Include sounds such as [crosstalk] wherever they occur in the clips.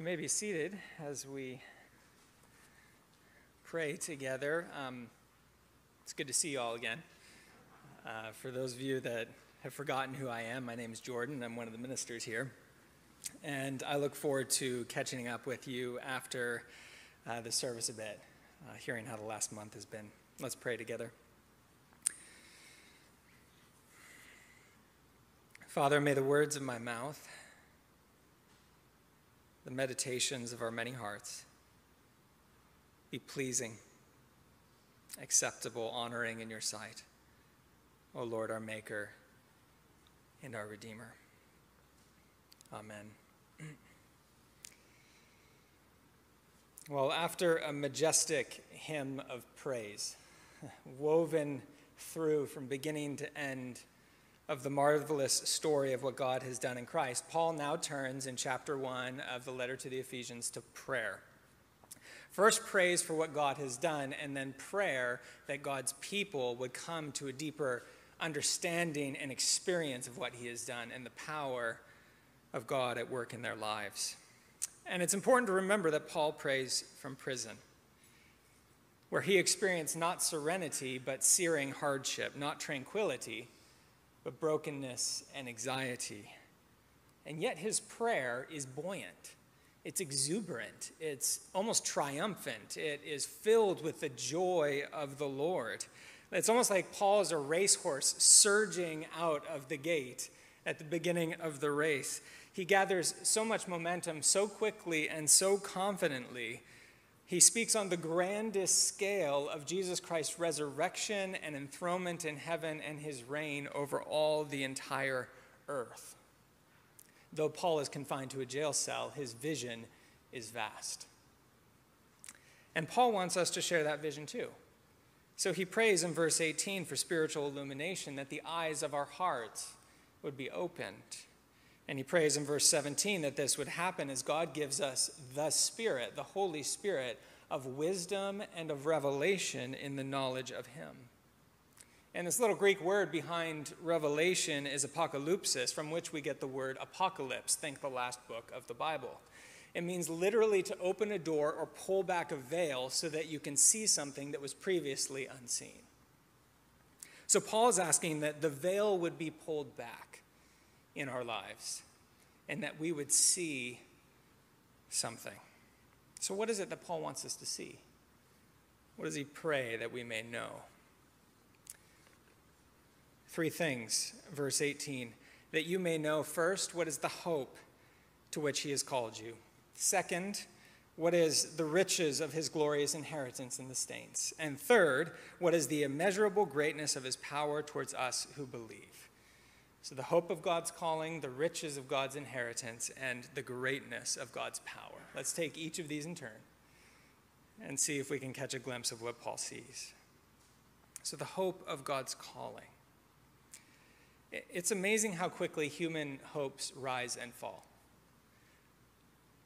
You may be seated as we pray together. Um, it's good to see you all again. Uh, for those of you that have forgotten who I am, my name is Jordan. I'm one of the ministers here. And I look forward to catching up with you after uh, the service a bit, uh, hearing how the last month has been. Let's pray together. Father, may the words of my mouth the meditations of our many hearts be pleasing, acceptable, honoring in your sight, O Lord, our Maker and our Redeemer. Amen. [clears throat] Well, after a majestic hymn of praise, [laughs] woven through from beginning to end of the marvelous story of what God has done in Christ, Paul now turns in chapter 1 of the letter to the Ephesians to prayer. First, praise for what God has done, and then prayer that God's people would come to a deeper understanding and experience of what he has done and the power of God at work in their lives. And it's important to remember that Paul prays from prison, where he experienced not serenity, but searing hardship, not tranquility but brokenness and anxiety. And yet his prayer is buoyant. It's exuberant. It's almost triumphant. It is filled with the joy of the Lord. It's almost like Paul is a racehorse surging out of the gate at the beginning of the race. He gathers so much momentum so quickly and so confidently he speaks on the grandest scale of Jesus Christ's resurrection and enthronement in heaven and his reign over all the entire earth. Though Paul is confined to a jail cell, his vision is vast. And Paul wants us to share that vision too. So he prays in verse 18 for spiritual illumination that the eyes of our hearts would be opened and he prays in verse 17 that this would happen as God gives us the Spirit, the Holy Spirit of wisdom and of revelation in the knowledge of Him. And this little Greek word behind revelation is apocalypsis, from which we get the word apocalypse. Think the last book of the Bible. It means literally to open a door or pull back a veil so that you can see something that was previously unseen. So Paul is asking that the veil would be pulled back in our lives and that we would see something. So, what is it that Paul wants us to see? What does he pray that we may know? Three things, verse 18 that you may know first what is the hope to which he has called you. Second, what is the riches of his glorious inheritance in the saints. And third, what is the immeasurable greatness of his power towards us who believe. So, the hope of God's calling, the riches of God's inheritance, and the greatness of God's power. Let's take each of these in turn and see if we can catch a glimpse of what Paul sees. So, the hope of God's calling. It's amazing how quickly human hopes rise and fall.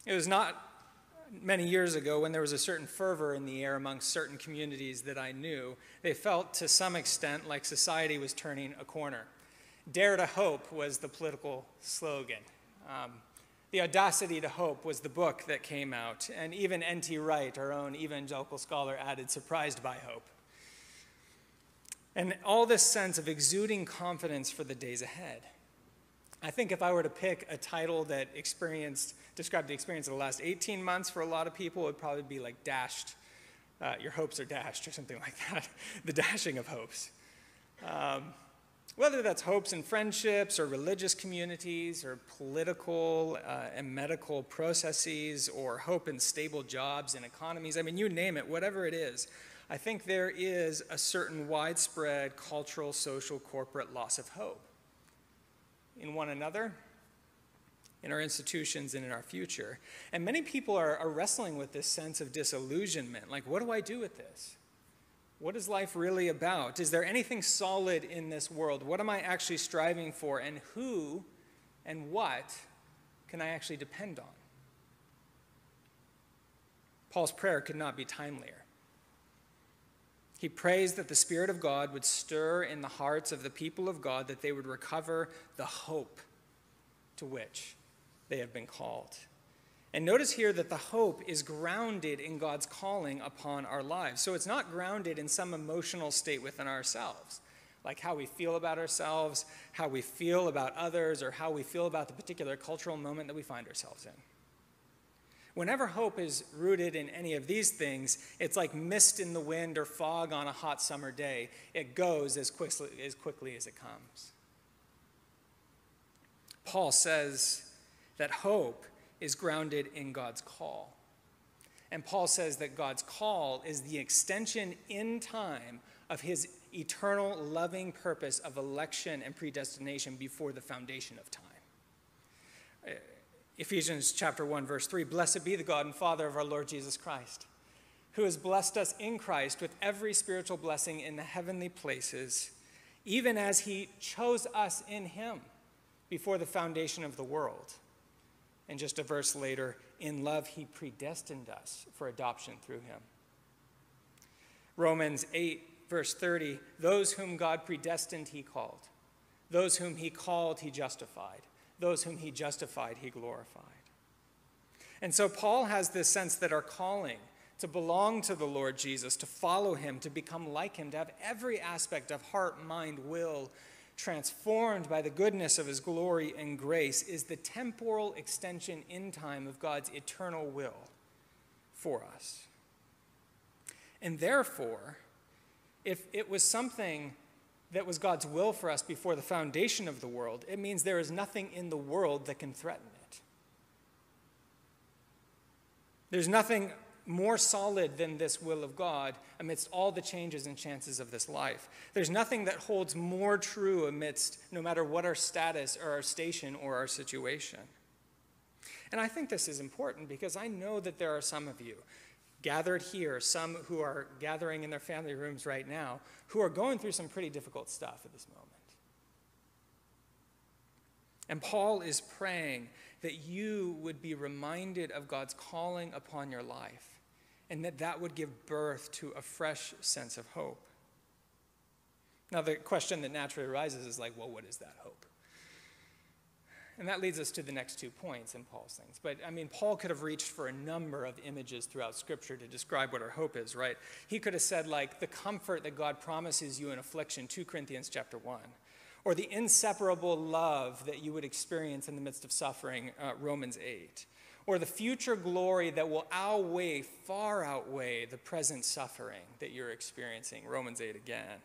It was not many years ago when there was a certain fervor in the air among certain communities that I knew. They felt to some extent like society was turning a corner. Dare to Hope was the political slogan. Um, the Audacity to Hope was the book that came out, and even N.T. Wright, our own evangelical scholar, added Surprised by Hope. And all this sense of exuding confidence for the days ahead. I think if I were to pick a title that experienced, described the experience of the last 18 months for a lot of people, it would probably be like dashed, uh, your hopes are dashed, or something like [laughs] that. the dashing of hopes. Um, whether that's hopes and friendships, or religious communities, or political uh, and medical processes, or hope in stable jobs and economies, I mean, you name it, whatever it is, I think there is a certain widespread cultural, social, corporate loss of hope in one another, in our institutions, and in our future. And many people are, are wrestling with this sense of disillusionment like, what do I do with this? What is life really about? Is there anything solid in this world? What am I actually striving for? And who and what can I actually depend on? Paul's prayer could not be timelier. He prays that the Spirit of God would stir in the hearts of the people of God, that they would recover the hope to which they have been called. And notice here that the hope is grounded in God's calling upon our lives. So it's not grounded in some emotional state within ourselves, like how we feel about ourselves, how we feel about others, or how we feel about the particular cultural moment that we find ourselves in. Whenever hope is rooted in any of these things, it's like mist in the wind or fog on a hot summer day. It goes as quickly as, quickly as it comes. Paul says that hope is grounded in God's call. And Paul says that God's call is the extension in time of his eternal loving purpose of election and predestination before the foundation of time. Ephesians chapter 1 verse 3 Blessed be the God and Father of our Lord Jesus Christ, who has blessed us in Christ with every spiritual blessing in the heavenly places, even as he chose us in him before the foundation of the world. And just a verse later, in love he predestined us for adoption through him. Romans 8 verse 30 Those whom God predestined he called. Those whom he called he justified those whom he justified, he glorified. And so Paul has this sense that our calling to belong to the Lord Jesus, to follow him, to become like him, to have every aspect of heart, mind, will transformed by the goodness of his glory and grace is the temporal extension in time of God's eternal will for us. And therefore, if it was something that was God's will for us before the foundation of the world, it means there is nothing in the world that can threaten it. There's nothing more solid than this will of God amidst all the changes and chances of this life. There's nothing that holds more true amidst no matter what our status or our station or our situation. And I think this is important because I know that there are some of you gathered here, some who are gathering in their family rooms right now, who are going through some pretty difficult stuff at this moment. And Paul is praying that you would be reminded of God's calling upon your life and that that would give birth to a fresh sense of hope. Now, the question that naturally arises is like, well, what is that hope? And that leads us to the next two points in Paul's things. But I mean, Paul could have reached for a number of images throughout Scripture to describe what our hope is, right? He could have said, like, the comfort that God promises you in affliction, 2 Corinthians chapter 1, or the inseparable love that you would experience in the midst of suffering, uh, Romans 8, or the future glory that will outweigh, far outweigh the present suffering that you're experiencing, Romans 8 again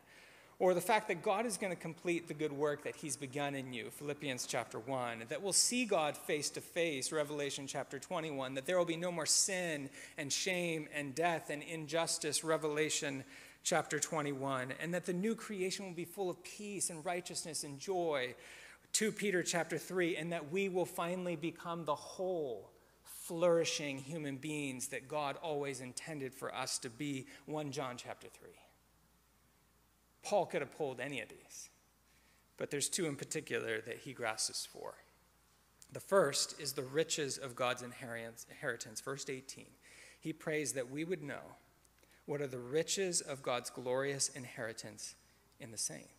or the fact that God is going to complete the good work that he's begun in you, Philippians chapter 1, that we'll see God face to face, Revelation chapter 21, that there will be no more sin and shame and death and injustice, Revelation chapter 21, and that the new creation will be full of peace and righteousness and joy, 2 Peter chapter 3, and that we will finally become the whole flourishing human beings that God always intended for us to be, 1 John chapter 3. Paul could have pulled any of these, but there's two in particular that he grasps for. The first is the riches of God's inheritance. Verse 18. He prays that we would know what are the riches of God's glorious inheritance in the saints.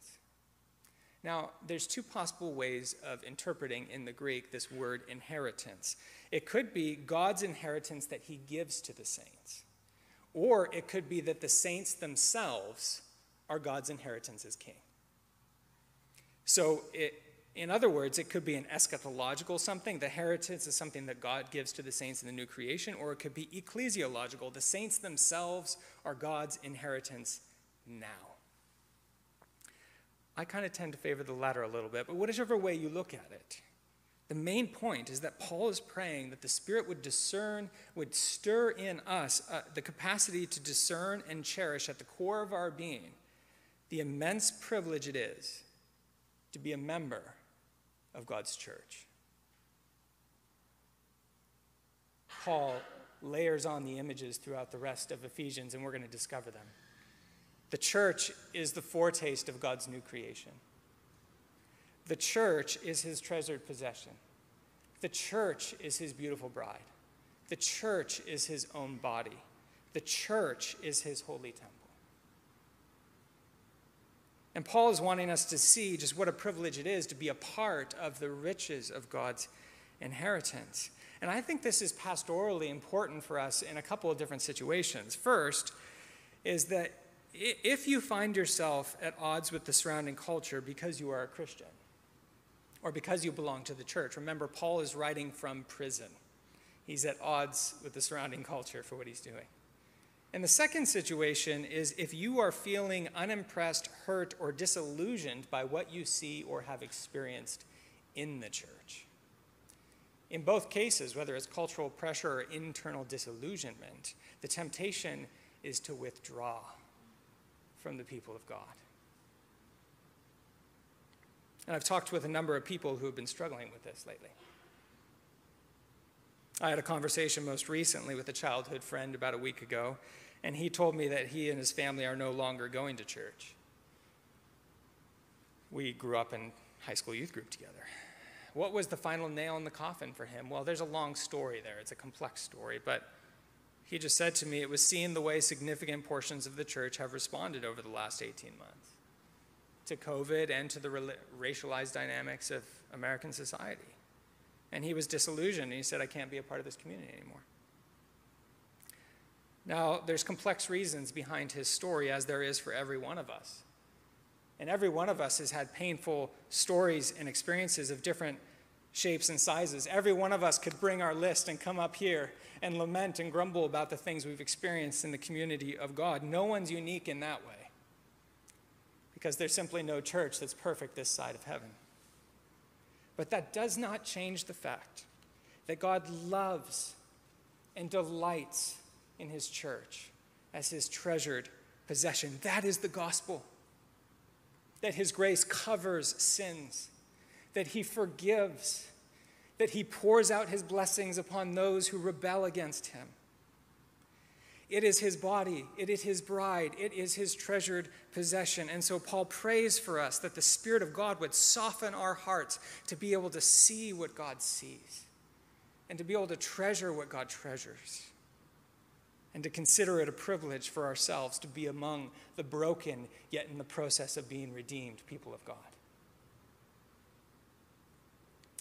Now, there's two possible ways of interpreting in the Greek this word inheritance. It could be God's inheritance that he gives to the saints, or it could be that the saints themselves are God's inheritance as king. So, it, in other words, it could be an eschatological something. The inheritance is something that God gives to the saints in the new creation, or it could be ecclesiological. The saints themselves are God's inheritance now. I kind of tend to favor the latter a little bit, but whichever way you look at it, the main point is that Paul is praying that the Spirit would discern, would stir in us uh, the capacity to discern and cherish at the core of our being the immense privilege it is to be a member of God's church. Paul layers on the images throughout the rest of Ephesians, and we're going to discover them. The church is the foretaste of God's new creation. The church is his treasured possession. The church is his beautiful bride. The church is his own body. The church is his holy temple. And Paul is wanting us to see just what a privilege it is to be a part of the riches of God's inheritance. And I think this is pastorally important for us in a couple of different situations. First, is that if you find yourself at odds with the surrounding culture because you are a Christian or because you belong to the church, remember, Paul is writing from prison. He's at odds with the surrounding culture for what he's doing. And the second situation is if you are feeling unimpressed, hurt, or disillusioned by what you see or have experienced in the church. In both cases, whether it's cultural pressure or internal disillusionment, the temptation is to withdraw from the people of God. And I've talked with a number of people who have been struggling with this lately. I had a conversation most recently with a childhood friend about a week ago, and he told me that he and his family are no longer going to church. We grew up in high school youth group together. What was the final nail in the coffin for him? Well, there's a long story there. It's a complex story, but he just said to me it was seeing the way significant portions of the church have responded over the last 18 months to COVID and to the racialized dynamics of American society. And he was disillusioned. And he said, I can't be a part of this community anymore. Now, there's complex reasons behind his story, as there is for every one of us. And every one of us has had painful stories and experiences of different shapes and sizes. Every one of us could bring our list and come up here and lament and grumble about the things we've experienced in the community of God. No one's unique in that way because there's simply no church that's perfect this side of heaven. But that does not change the fact that God loves and delights in his church as his treasured possession. That is the gospel. That his grace covers sins, that he forgives, that he pours out his blessings upon those who rebel against him. It is his body, it is his bride, it is his treasured possession. And so Paul prays for us that the Spirit of God would soften our hearts to be able to see what God sees and to be able to treasure what God treasures and to consider it a privilege for ourselves to be among the broken, yet in the process of being redeemed people of God.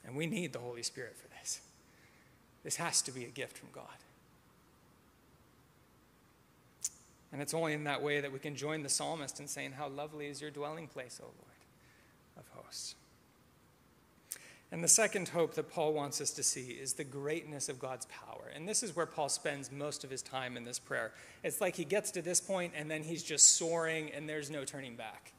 And we need the Holy Spirit for this. This has to be a gift from God. And it's only in that way that we can join the psalmist in saying, How lovely is your dwelling place, O Lord of hosts. And the second hope that Paul wants us to see is the greatness of God's power. And this is where Paul spends most of his time in this prayer. It's like he gets to this point and then he's just soaring and there's no turning back.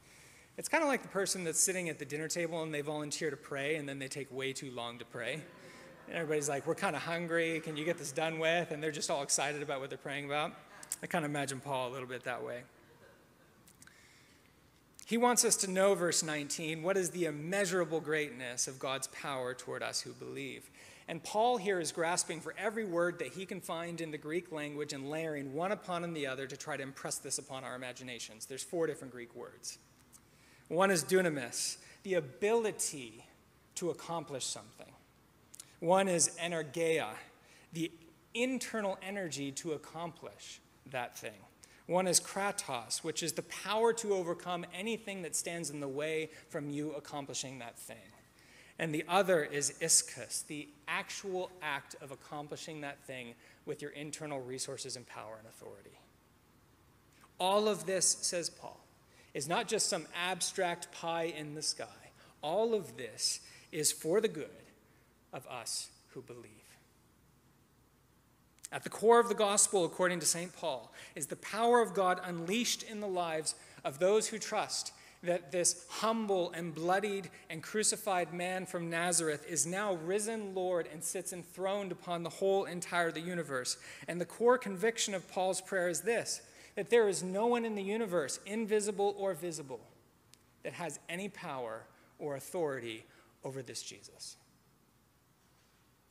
It's kind of like the person that's sitting at the dinner table and they volunteer to pray and then they take way too long to pray. And everybody's like, We're kind of hungry. Can you get this done with? And they're just all excited about what they're praying about. I kind of imagine Paul a little bit that way. He wants us to know, verse 19, what is the immeasurable greatness of God's power toward us who believe. And Paul here is grasping for every word that he can find in the Greek language and layering one upon the other to try to impress this upon our imaginations. There's four different Greek words. One is dunamis, the ability to accomplish something. One is energeia, the internal energy to accomplish that thing. One is kratos, which is the power to overcome anything that stands in the way from you accomplishing that thing. And the other is ischus, the actual act of accomplishing that thing with your internal resources and power and authority. All of this, says Paul, is not just some abstract pie in the sky. All of this is for the good of us who believe. At the core of the gospel, according to St. Paul, is the power of God unleashed in the lives of those who trust that this humble and bloodied and crucified man from Nazareth is now risen Lord and sits enthroned upon the whole entire the universe. And the core conviction of Paul's prayer is this that there is no one in the universe, invisible or visible, that has any power or authority over this Jesus.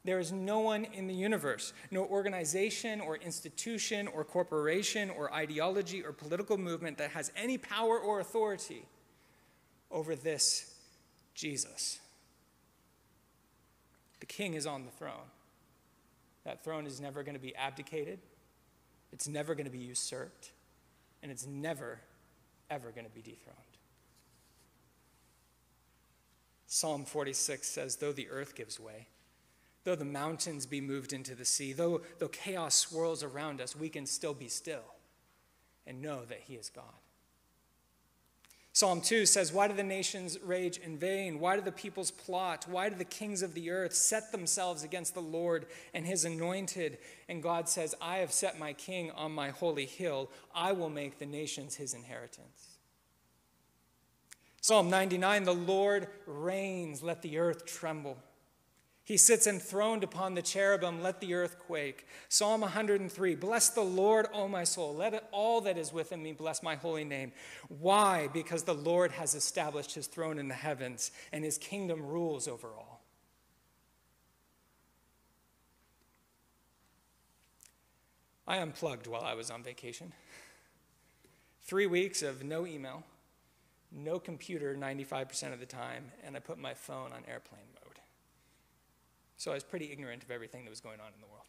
There is no one in the universe, no organization or institution or corporation or ideology or political movement that has any power or authority over this Jesus. The king is on the throne. That throne is never going to be abdicated, it's never going to be usurped, and it's never, ever going to be dethroned. Psalm 46 says, Though the earth gives way, Though the mountains be moved into the sea, though, though chaos swirls around us, we can still be still and know that He is God. Psalm 2 says, Why do the nations rage in vain? Why do the peoples plot? Why do the kings of the earth set themselves against the Lord and his anointed? And God says, I have set my king on my holy hill. I will make the nations his inheritance. Psalm 99 The Lord reigns, let the earth tremble. He sits enthroned upon the cherubim, let the earth quake. Psalm 103 Bless the Lord, O my soul. Let all that is within me bless my holy name. Why? Because the Lord has established his throne in the heavens, and his kingdom rules over all. I unplugged while I was on vacation. Three weeks of no email, no computer 95% of the time, and I put my phone on airplane mode. So I was pretty ignorant of everything that was going on in the world.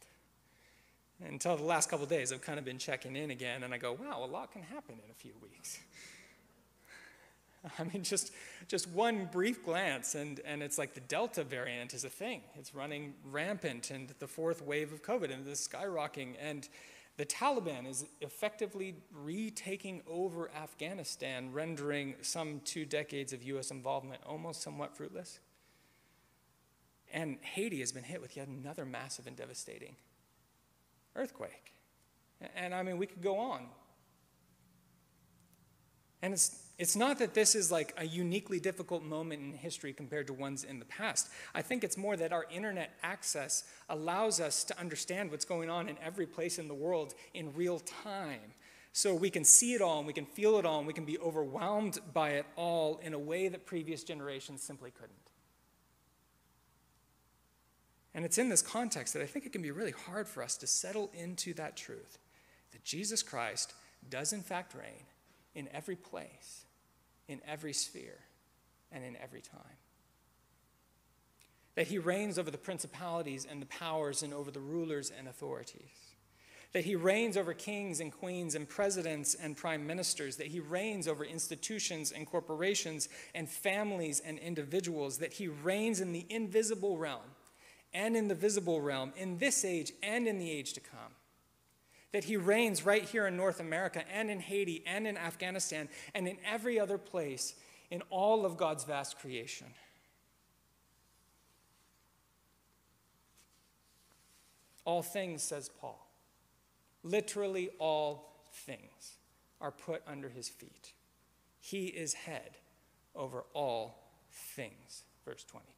Until the last couple days, I've kind of been checking in again, and I go, wow, a lot can happen in a few weeks. [laughs] I mean, just, just one brief glance, and, and it's like the Delta variant is a thing. It's running rampant, and the fourth wave of COVID, and the skyrocketing. And the Taliban is effectively retaking over Afghanistan, rendering some two decades of U.S. involvement almost somewhat fruitless. And Haiti has been hit with yet another massive and devastating earthquake. And I mean, we could go on. And it's, it's not that this is like a uniquely difficult moment in history compared to ones in the past. I think it's more that our internet access allows us to understand what's going on in every place in the world in real time. So we can see it all and we can feel it all and we can be overwhelmed by it all in a way that previous generations simply couldn't. And it's in this context that I think it can be really hard for us to settle into that truth that Jesus Christ does, in fact, reign in every place, in every sphere, and in every time. That he reigns over the principalities and the powers and over the rulers and authorities. That he reigns over kings and queens and presidents and prime ministers. That he reigns over institutions and corporations and families and individuals. That he reigns in the invisible realm and in the visible realm, in this age and in the age to come. That he reigns right here in North America and in Haiti and in Afghanistan and in every other place in all of God's vast creation. All things, says Paul, literally all things are put under his feet. He is head over all things. Verse 22.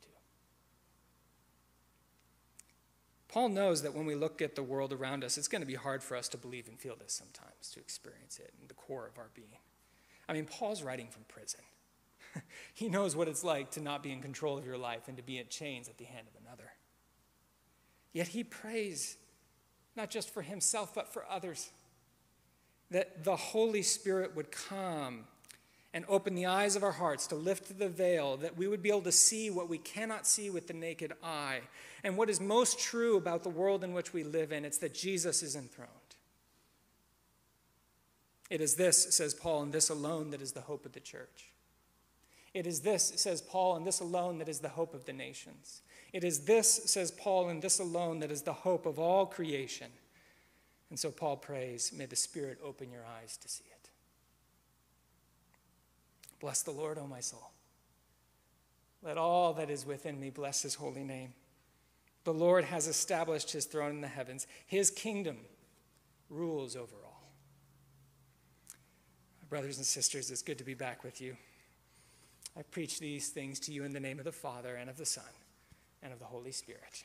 Paul knows that when we look at the world around us, it's going to be hard for us to believe and feel this sometimes, to experience it in the core of our being. I mean, Paul's writing from prison. [laughs] he knows what it's like to not be in control of your life and to be in chains at the hand of another. Yet he prays not just for himself, but for others. That the Holy Spirit would come and open the eyes of our hearts to lift the veil, that we would be able to see what we cannot see with the naked eye. And what is most true about the world in which we live in, it's that Jesus is enthroned. It is this, says Paul, and this alone that is the hope of the church. It is this, says Paul, and this alone that is the hope of the nations. It is this, says Paul, and this alone that is the hope of all creation. And so Paul prays, may the Spirit open your eyes to see it. Bless the Lord, O my soul. Let all that is within me bless his holy name. The Lord has established his throne in the heavens, his kingdom rules over all. Brothers and sisters, it's good to be back with you. I preach these things to you in the name of the Father, and of the Son, and of the Holy Spirit.